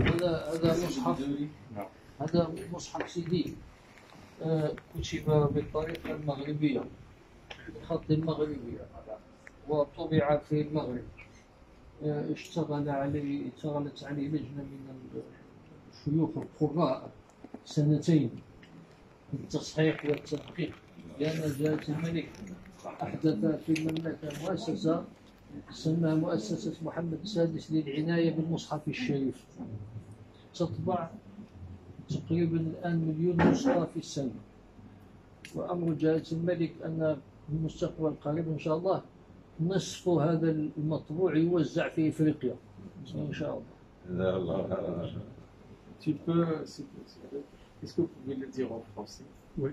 هذا هذا مصحف هذا مصحف سيدي. آه، كتب بالطريقة المغربية بالخط المغربي وطبع في المغرب. آه، اشتغل عليه اشتغلت عليه لجنة من الشيوخ القراء سنتين في التصحيح والتدقيق. لأن جلالة الملك أحدث في المملكة مؤسسة سماها مؤسسة محمد السادس للعناية بالمصحف الشريف. تطبع تقريبا الآن مليون نسخة في السنة. وأمر جلالة الملك أن في المستقبل القريب إن شاء الله نصف هذا المطبوع يوزع في إفريقيا. إن شاء الله. جزاه الله Tu peux, s'il te plaît, est-ce que vous pouvez le dire en français? Oui.